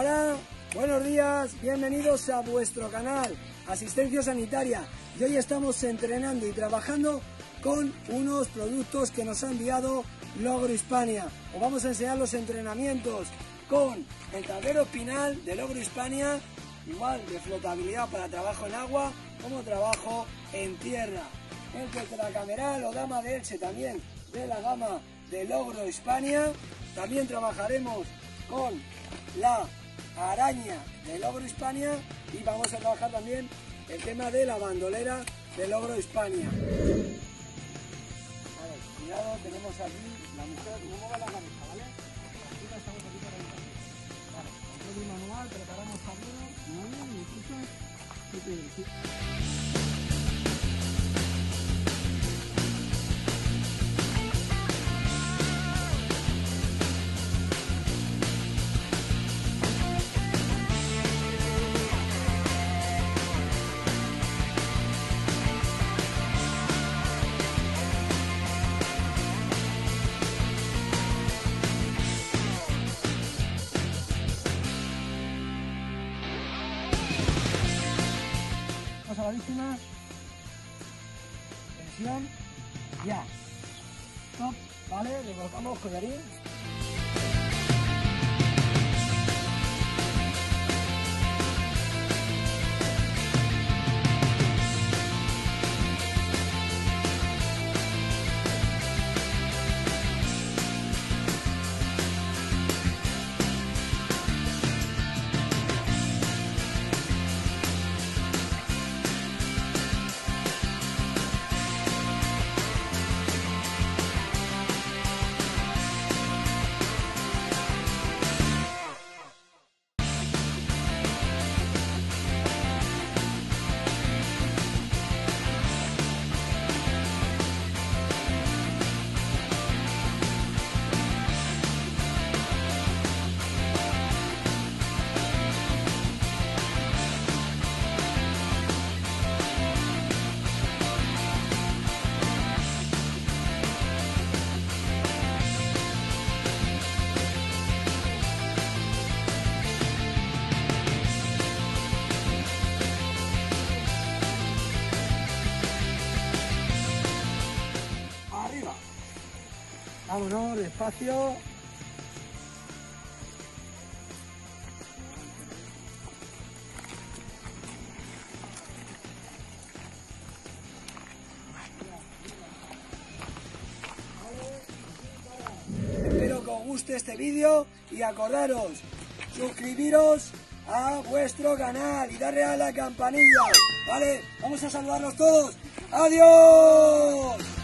Hola, buenos días, bienvenidos a vuestro canal Asistencia Sanitaria. Y hoy estamos entrenando y trabajando con unos productos que nos ha enviado Logro Hispania. Os vamos a enseñar los entrenamientos con el tablero espinal de Logro Hispania, igual de flotabilidad para trabajo en agua como trabajo en tierra. El tetracameral o dama de Elche también de la gama de Logro Hispania. También trabajaremos con la araña de Logro Hispania y vamos a trabajar también el tema de la bandolera de Logro Hispania. Vale, cuidado, tenemos aquí la mujer, no mueva la cabeza, ¿vale? Aquí la estamos aquí para. Vale, control manual, preparamos tablero. ¿Me escuchas? Sí, sí, sí. Vamos a la víctima. Tensión. Ya. Stop. Vale, le colocamos collarín. Vámonos, despacio. Espero que os guste este vídeo y acordaros, suscribiros a vuestro canal y darle a la campanilla, ¿vale? Vamos a saludarnos todos. ¡Adiós!